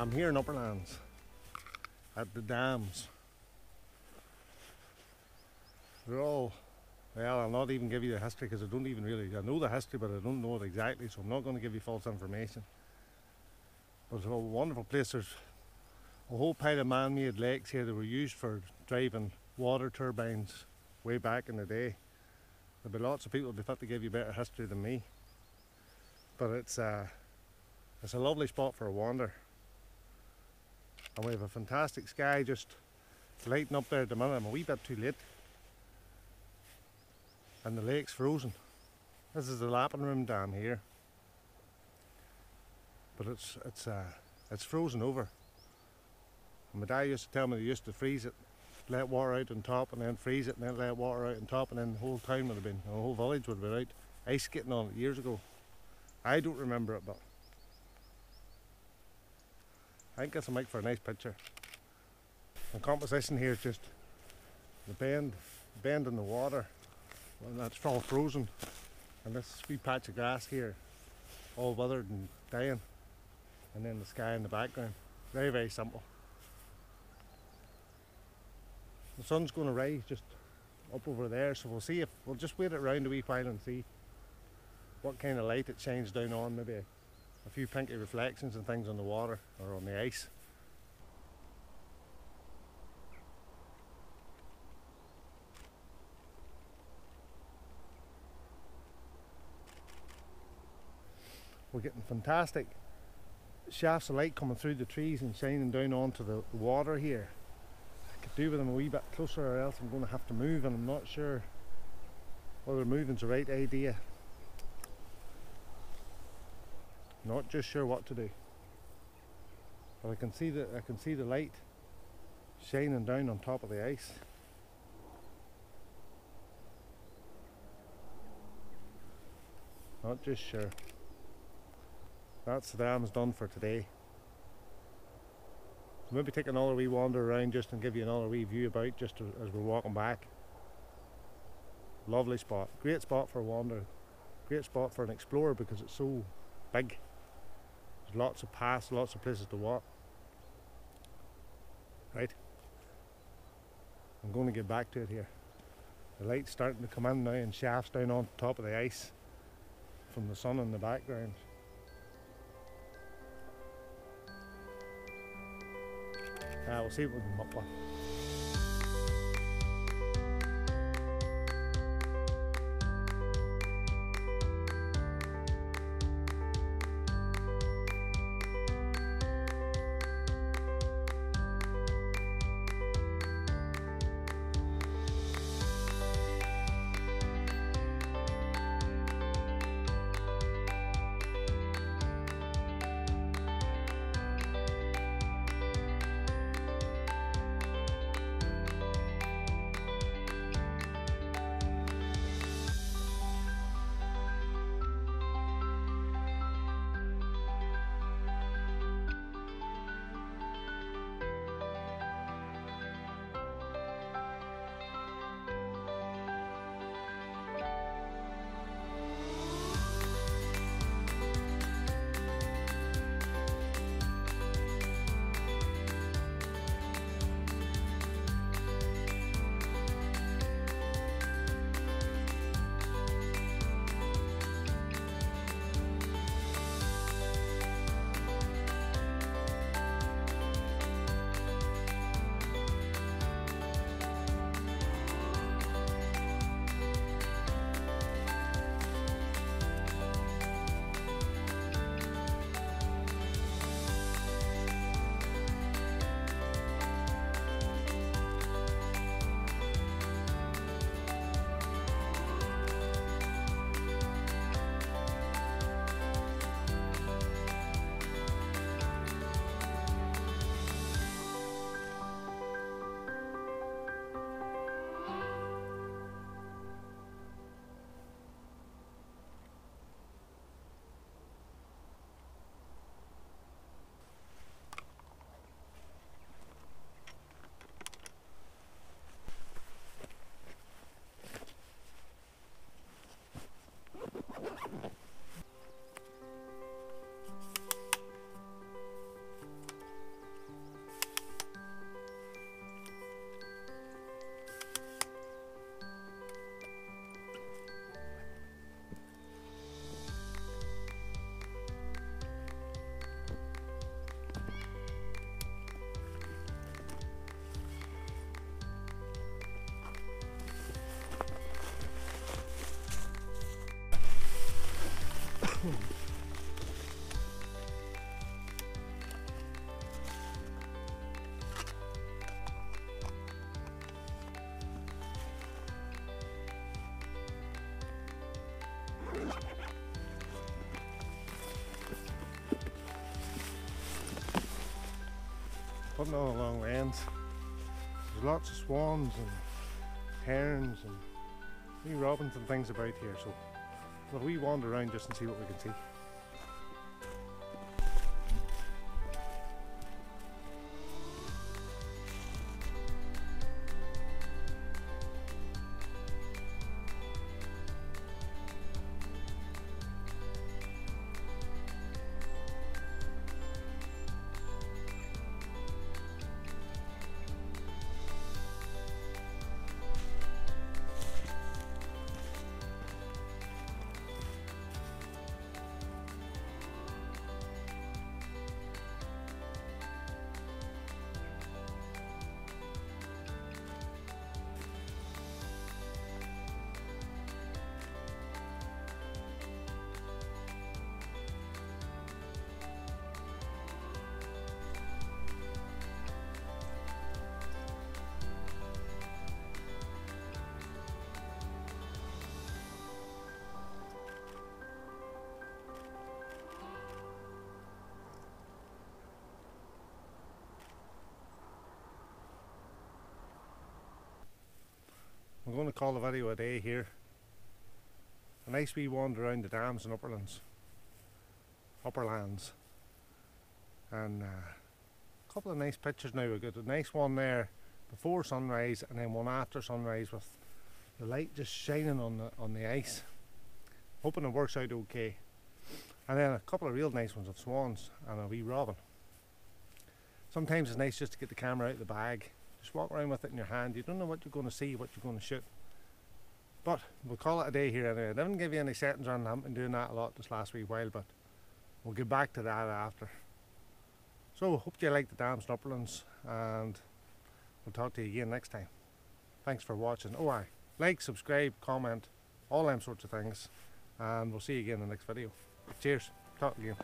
I'm here in Upperlands at the dams. They're all, well, I'll not even give you the history because I don't even really, I know the history, but I don't know it exactly, so I'm not going to give you false information. But it's a wonderful place. There's a whole pile of man-made lakes here that were used for driving water turbines way back in the day. There'll be lots of people that have to give you better history than me. But it's, uh, it's a lovely spot for a wander. And we have a fantastic sky just lighting up there at the minute. I'm a wee bit too late. And the lake's frozen. This is the Lappinroom Dam here. But it's it's uh, it's frozen over. And my dad used to tell me they used to freeze it, let water out on top and then freeze it and then let water out on top and then the whole town would have been, the whole village would have been out ice skating on it years ago. I don't remember it but I think it's a make for a nice picture. The composition here is just the bend, bend in the water, and that's all frozen. And this wee patch of grass here, all withered and dying. And then the sky in the background. Very, very simple. The sun's going to rise just up over there, so we'll see if we'll just wait it around a wee while and see what kind of light it shines down on. Maybe a few pinky reflections and things on the water or on the ice. We're getting fantastic shafts of light coming through the trees and shining down onto the water here. I could do with them a wee bit closer or else I'm going to have to move and I'm not sure whether moving's the right idea. Not just sure what to do. But I can see the I can see the light shining down on top of the ice. Not just sure. That's the dam's done for today. So maybe take another wee wander around just and give you another wee view about just as we're walking back. Lovely spot. Great spot for a wander. Great spot for an explorer because it's so big. Lots of paths, lots of places to walk. Right? I'm going to get back to it here. The light's starting to come in now and shafts down on top of the ice from the sun in the background. Uh, we'll see what we can come with. Putting all along the ends. There's lots of swans and herons and wee robins and things about here, so well, we wander around just and see what we can see. To call the video a day here. A nice wee wander around the dams and upperlands, upperlands, and uh, a couple of nice pictures now. We've got a nice one there before sunrise, and then one after sunrise with the light just shining on the on the ice. Hoping it works out okay. And then a couple of real nice ones of swans and a wee robin. Sometimes it's nice just to get the camera out of the bag just walk around with it in your hand. You don't know what you're going to see, what you're going to shoot. But we'll call it a day here anyway. I didn't give you any settings on. I haven't been doing that a lot this last wee while, but we'll get back to that after. So hope you like the dams and upperlands, and we'll talk to you again next time. Thanks for watching. Oh, I like, subscribe, comment, all them sorts of things, and we'll see you again in the next video. Cheers. Talk again.